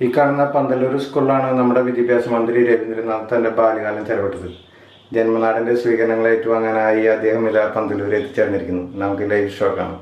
ഈ കാണുന്ന പന്തല്ലൂർ സ്കൂളിലാണ് നമ്മുടെ വിദ്യാഭ്യാസ മന്ത്രി രവീന്ദ്രനാഥ് തന്റെ ബാല്യകാലം ചെലവിട്ടത് ജന്മനാടിന്റെ സ്വീകരണങ്ങൾ ഏറ്റുവാങ്ങാനായി അദ്ദേഹം ഇതാ പന്തല്ലൂർ എത്തിച്ചേർന്നിരിക്കുന്നു. നമുക്ക് ലൈവ് ഷോ കാണാം.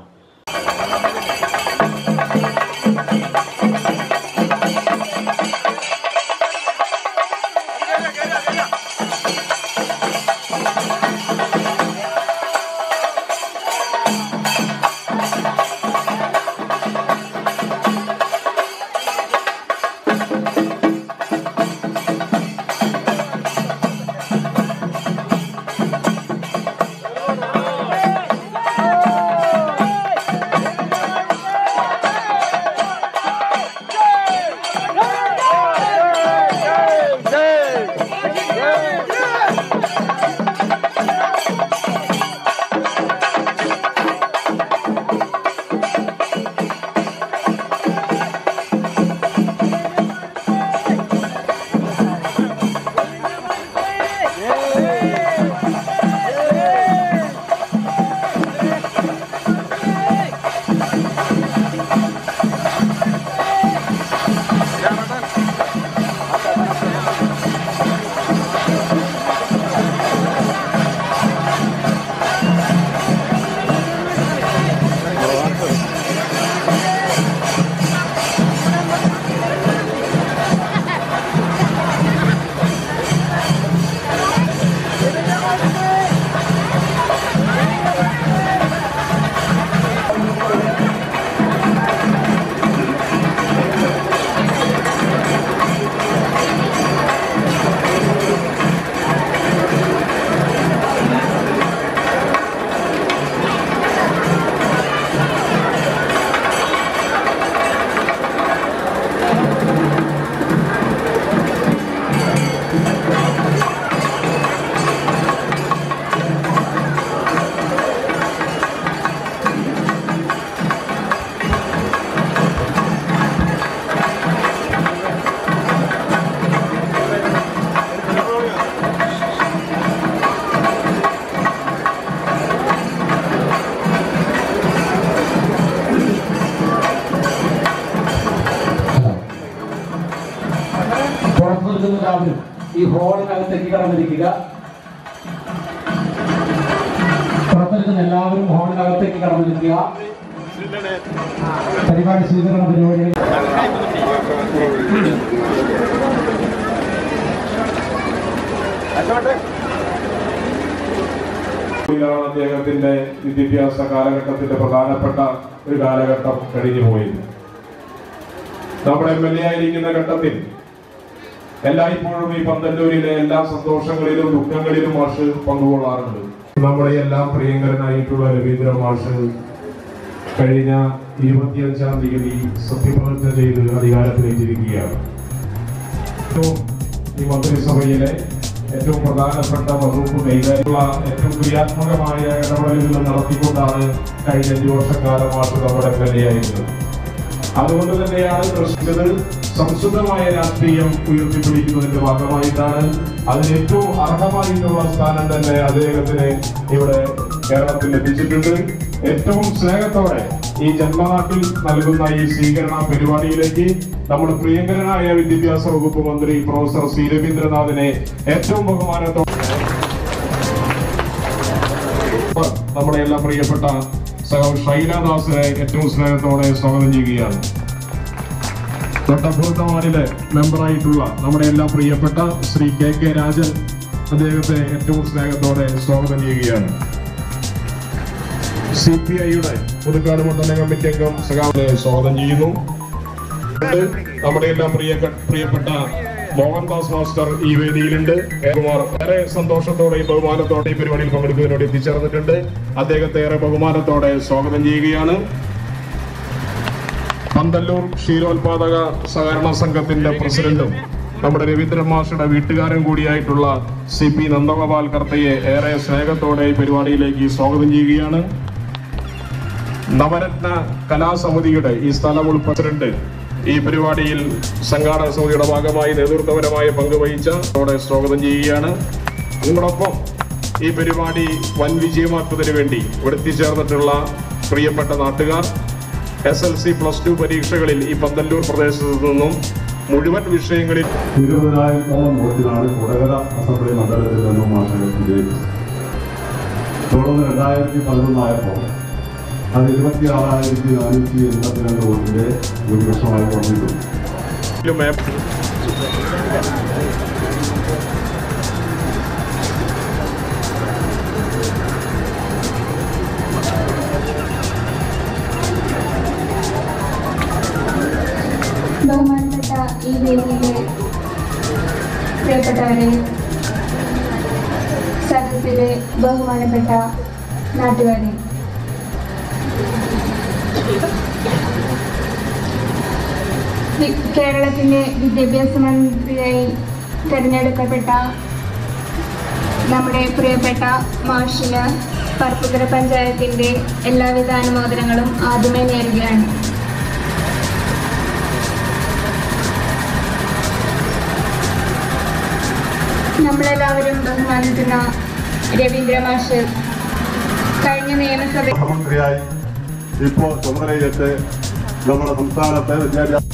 ഈ ഹോളിനകത്തേക്ക് കടന്നിരിക്കുക. പുറത്തിരിക്കുന്ന എല്ലാവരും ഹോളിനകത്തേക്ക് കടന്നിരിക്കുക. പരിപാടി സ്വീകരണ ഇതാണ് അദ്ദേഹത്തിന്റെ വിദ്യാഭ്യാസ കാലഘട്ടത്തിന്റെ പ്രധാനപ്പെട്ട ഒരു കാലഘട്ടം കഴിഞ്ഞു പോയത് നമ്മുടെ എം എൽ എ ആയിരിക്കുന്ന ഘട്ടത്തിൽ എല്ലായ്പ്പോഴും ഈ പന്തല്ലൂരിലെ എല്ലാ സന്തോഷങ്ങളിലും ദുഃഖങ്ങളിലും മാഷ് പങ്കുകൊള്ളാറുണ്ട്. നമ്മുടെ എല്ലാം പ്രിയങ്കരനായിട്ടുള്ള രവീന്ദ്ര മാഷ് കഴിഞ്ഞ ഇരുപത്തിയഞ്ചാം തീയതി സത്യപ്രതിജ്ഞ ചെയ്ത് അധികാരത്തിലേറ്റിരിക്കുകയാണ് ഈ മന്ത്രിസഭയിലെ ഏറ്റവും പ്രധാനപ്പെട്ട വകുപ്പ് കൈകാര്യമുള്ള ഏറ്റവും ക്രിയാത്മകമായ ഇടപെടലുകൾ നടത്തിക്കൊണ്ടാണ് കഴിഞ്ഞ അഞ്ചു വർഷക്കാലമായിട്ട് നമ്മുടെ ആയിരുന്നത് അതുകൊണ്ട് തന്നെയാണ് പ്രശ്നിച്ചത് സംസ്കൃതമായ രാഷ്ട്രീയം ഉയർത്തിപ്പിടിക്കുന്നതിന്റെ ഭാഗമായിട്ടാണ് അതിന് ഏറ്റവും അർഹമായിട്ടുള്ള സ്ഥാനം തന്നെ അദ്ദേഹത്തിന് ഇവിടെ കേരളത്തിൽ ലഭിച്ചിട്ടുണ്ട്. ഏറ്റവും സ്നേഹത്തോടെ ഈ ജന്മനാട്ടിൽ നൽകുന്ന ഈ സ്വീകരണ പരിപാടിയിലേക്ക് നമ്മുടെ പ്രിയങ്കരനായ വിദ്യാഭ്യാസ വകുപ്പ് മന്ത്രി പ്രൊഫസർ സി രവീന്ദ്രനാഥിനെ ഏറ്റവും ബഹുമാനത്തോടെ നമ്മുടെ എല്ലാ പ്രിയപ്പെട്ട സഹ ഷൈലദാസിനെ ഏറ്റവും സ്നേഹത്തോടെ സ്വാഗതം ചെയ്യുകയാണ്. തൊട്ടപ്പുറത്തെ വാർഡിലെ മെമ്പറായിട്ടുള്ള നമ്മുടെ എല്ലാ പ്രിയപ്പെട്ട ശ്രീ കെ കെ രാജൻ അദ്ദേഹത്തെ ഏറ്റവും സ്നേഹത്തോടെ സ്വാഗതം ചെയ്യുകയാണ്. സി പി ഐയുടെ പുതുക്കാട് മണ്ഡല കമ്മിറ്റി അംഗം സഖാവിനെ സ്വാഗതം ചെയ്യുന്നു. നമ്മുടെ എല്ലാം പ്രിയ പ്രിയപ്പെട്ട മോഹൻദാസ് മാസ്റ്റർ ഈ വേദിയിലുണ്ട്. ഏറെ സന്തോഷത്തോടെയും ബഹുമാനത്തോടെ ഈ പരിപാടിയിൽ പങ്കെടുക്കുന്നതിനോട് എത്തിച്ചേർന്നിട്ടുണ്ട്. അദ്ദേഹത്തെ ഏറെ ബഹുമാനത്തോടെ സ്വാഗതം ചെയ്യുകയാണ്. പന്തല്ലൂർ ക്ഷീരോത്പാദക സഹകരണ സംഘത്തിന്റെ പ്രസിഡന്റും നമ്മുടെ രവീന്ദ്രൻ മാഷയുടെ വീട്ടുകാരൻ കൂടിയായിട്ടുള്ള സി പി നന്ദഗോപാൽ കർത്തയെ ഏറെ സ്നേഹത്തോടെ ഈ പരിപാടിയിലേക്ക് സ്വാഗതം ചെയ്യുകയാണ്. നവരത്ന കലാസമിതിയുടെ ഈ സ്ഥലം പ്രസിഡന്റ് ഈ പരിപാടിയിൽ സംഘാടക സമിതിയുടെ ഭാഗമായി നേതൃത്വപരമായ പങ്കുവഹിച്ച സ്വാഗതം ചെയ്യുകയാണ്. നിങ്ങളൊപ്പം ഈ പരിപാടി വൻ വിജയമാക്കുന്നതിന് വേണ്ടി എത്തിച്ചേർന്നിട്ടുള്ള പ്രിയപ്പെട്ട നാട്ടുകാർ S L C plus two പരീക്ഷകളിൽ ഈ പന്തല്ലൂർ പ്രദേശത്തു നിന്നും മുഴുവൻ വിഷയങ്ങളിൽ ഇരുപതിനായിരത്തോളം വോട്ടിനാണ് കൊടകര അസംബ്ലി മണ്ഡലത്തിൽ നിന്നും മാഷകൾ വിജയിച്ചത്. തുടർന്ന് രണ്ടായിരത്തി പതിനൊന്നായപ്പോൾ അത് ഇരുപത്തി ആറായിരത്തി നാനൂറ്റി എൺപത്തിരണ്ട് വോട്ടിന്റെ ഭൂരിപക്ഷമായി കുറഞ്ഞിട്ടുണ്ട് ഈ വേദിയിലെ പ്രിയപ്പെട്ടവരെ സദസ്സിലെ ബഹുമാനപ്പെട്ട നാട്ടുകാരെ. കേരളത്തിന്റെ വിദ്യാഭ്യാസ മന്ത്രിയായി തിരഞ്ഞെടുക്കപ്പെട്ട നമ്മുടെ പ്രിയപ്പെട്ട മാഷിന് പറപ്പുകര പഞ്ചായത്തിന്റെ എല്ലാവിധ അനുമോദനങ്ങളും ആദ്യമേ നേരുകയാണ്. നമ്മളെല്ലാവരും ബഹുമാനിക്കുന്ന രവീന്ദ്ര മാഷ് കഴിഞ്ഞ നിയമസഭ മുഖ്യമന്ത്രിയായി ഇപ്പോൾ ചുമതലയേറ്റ് നമ്മുടെ സംസ്ഥാനത്തെ വിദ്യാഭ്യാസ